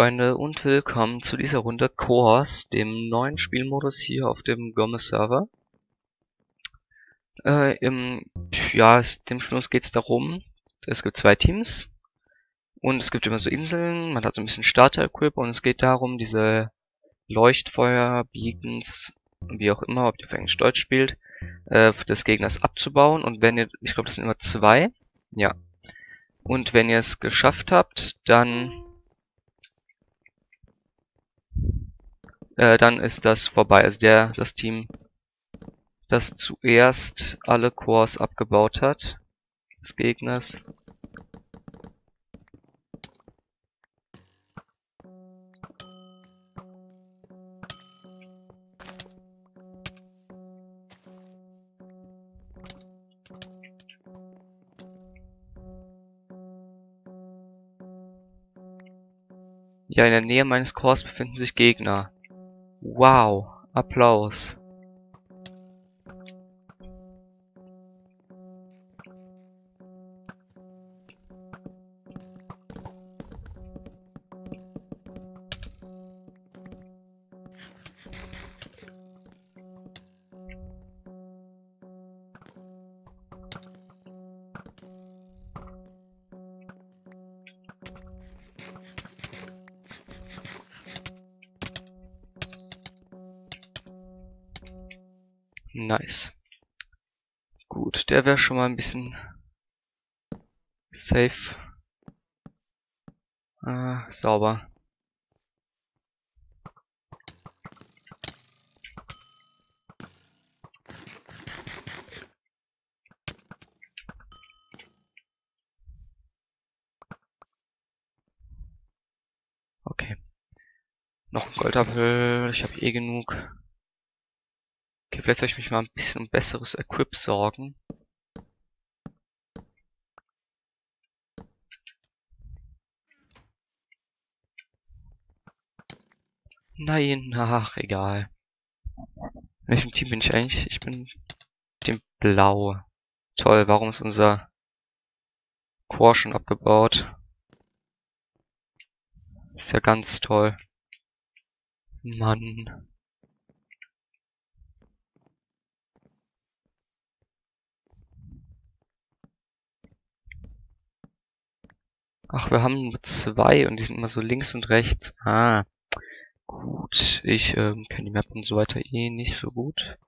Freunde und willkommen zu dieser Runde Course, dem neuen Spielmodus hier auf dem Gomez Server. Äh, im, ja, dem Spielmodus geht es darum, es gibt zwei Teams und es gibt immer so Inseln, man hat so ein bisschen Starter-Equip und es geht darum, diese Leuchtfeuer, Beacons, wie auch immer, ob ihr auf Englisch Deutsch spielt, äh, des Gegners abzubauen und wenn ihr, ich glaube das sind immer zwei, ja. Und wenn ihr es geschafft habt, dann äh, dann ist das vorbei. Also der, das Team, das zuerst alle Cores abgebaut hat, des Gegners. Ja, in der Nähe meines Cores befinden sich Gegner. Wow, Applaus Nice. Gut, der wäre schon mal ein bisschen safe. Äh, sauber. Okay. Noch ein Goldapfel. Ich habe eh genug. Okay, vielleicht soll ich mich mal ein bisschen um besseres Equip sorgen. Nein, ach, egal. In welchem Team bin ich eigentlich? Ich bin dem Blau. Toll, warum ist unser Core schon abgebaut? Ist ja ganz toll. Mann. Ach, wir haben nur zwei und die sind immer so links und rechts. Ah, gut. Ich ähm, kenne die Map und so weiter eh nicht so gut.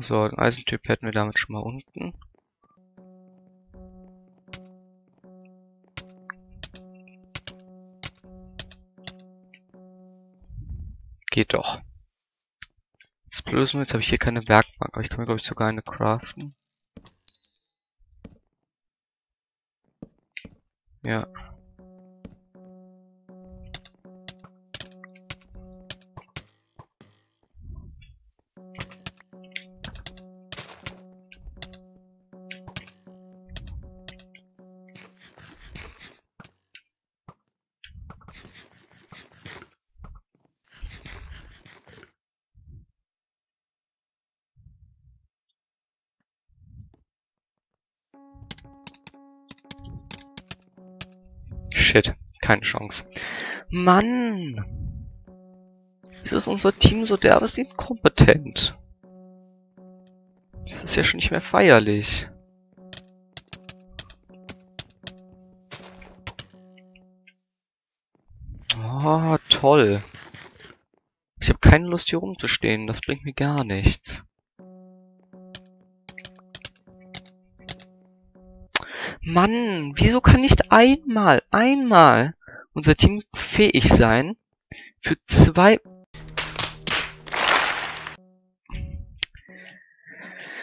So, den Eisentyp hätten wir damit schon mal unten. Geht doch. Das nur, jetzt habe ich hier keine Werkbank, aber ich kann mir glaube ich sogar eine craften. Ja. Shit, keine Chance. Mann! Wieso ist unser Team so derbest inkompetent? Das ist ja schon nicht mehr feierlich. Oh, toll. Ich habe keine Lust hier rumzustehen, das bringt mir gar nichts. Mann, wieso kann nicht einmal, einmal unser Team fähig sein, für zwei...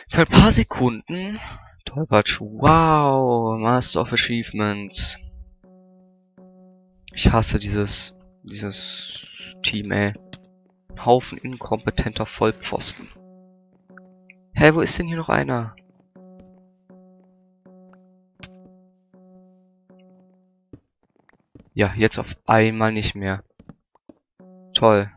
Für ein paar Sekunden... Tollpatsch, wow, Master of Achievements. Ich hasse dieses, dieses Team, ey. Haufen inkompetenter Vollpfosten. Hä, wo ist denn hier noch einer? Ja, jetzt auf einmal nicht mehr. Toll.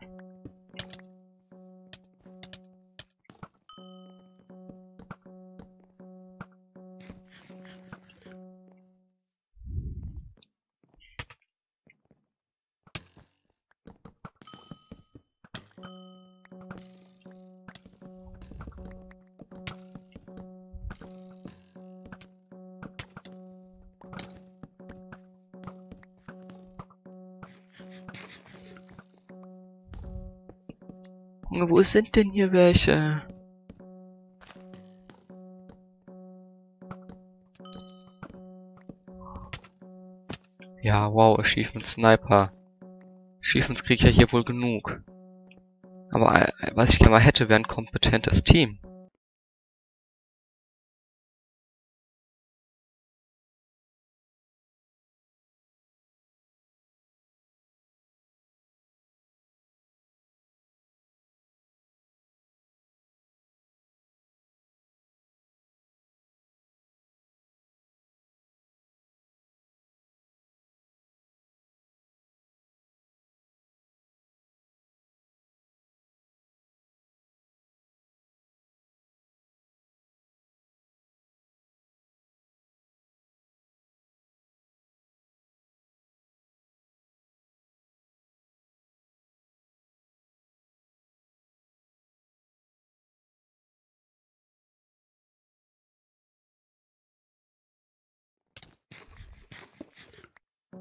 Wo sind denn hier welche? Ja, wow, Achievement Sniper. Achievements krieg ich ja hier wohl genug. Aber äh, was ich gerne mal hätte, wäre ein kompetentes Team.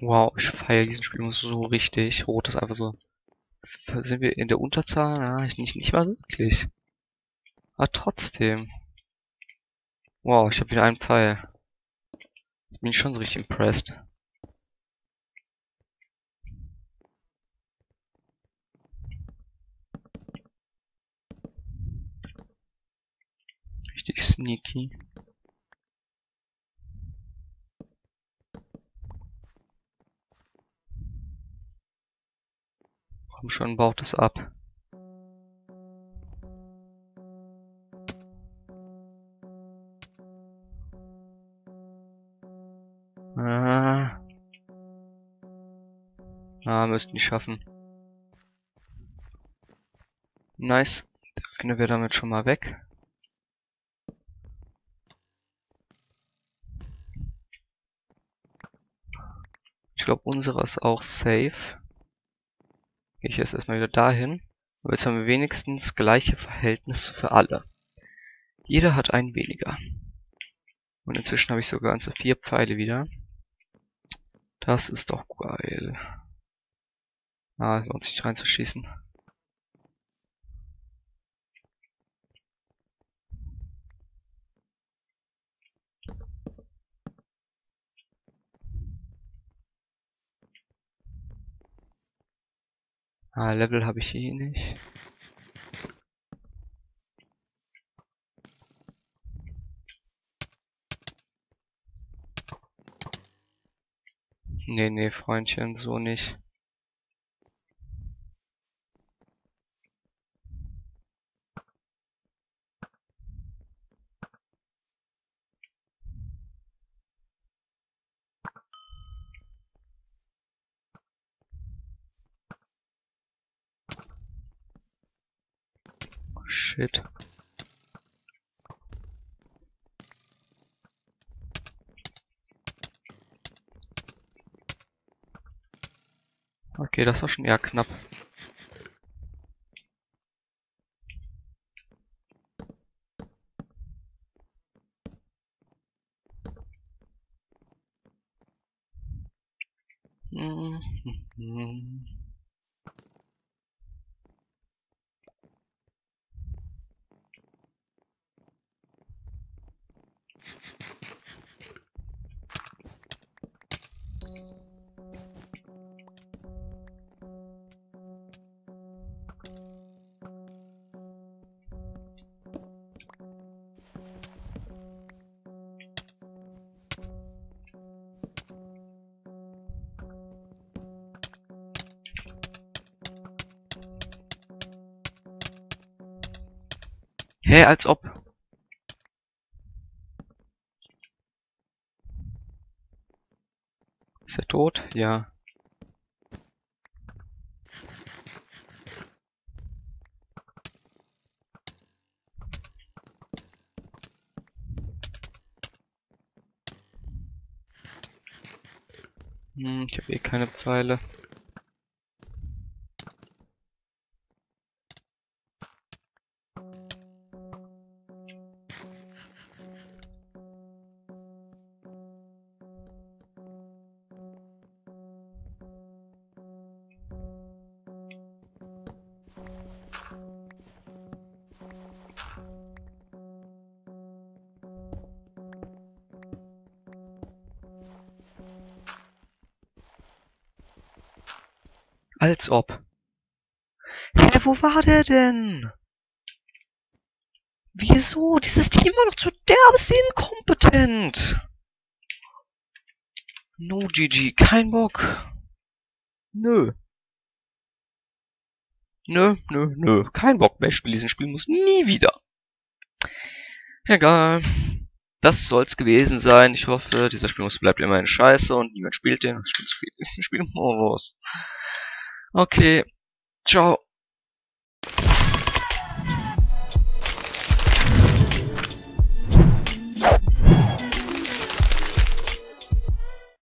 Wow, ich feiere diesen Spielmodus so richtig. Rot ist einfach so. Sind wir in der Unterzahl? Na, nicht, nicht mal wirklich. Aber trotzdem. Wow, ich habe wieder einen Pfeil. Ich bin schon so richtig impressed. Richtig sneaky. Komm schon, baut es ab. Ah. Ah, müssten die schaffen. Nice. Der eine wäre damit schon mal weg. Ich glaube, unsere ist auch safe. Gehe ich jetzt erstmal wieder dahin. Aber jetzt haben wir wenigstens gleiche Verhältnisse für alle. Jeder hat einen weniger. Und inzwischen habe ich sogar ganze vier Pfeile wieder. Das ist doch geil. Ah, lohnt sich reinzuschießen. Ah, Level habe ich eh nicht. Nee, nee, Freundchen, so nicht. wird. Okay, das war schon eher knapp. Mm-hmm. Hä, als ob. Ist er tot? Ja. Hm, ich habe eh keine Pfeile. Als ob. Hä, wo war der denn? Wieso? Dieses Team war doch zu derbst inkompetent. No GG, kein Bock. Nö. Nö, nö, nö. Kein Bock mehr. Ich spiele diesen Spiel muss nie wieder. Egal. Das soll's gewesen sein. Ich hoffe, dieser Spielmodus bleibt immerhin scheiße und niemand spielt den. Ich spiele zu viel. Ist ein Spielmodus. Okay, ciao.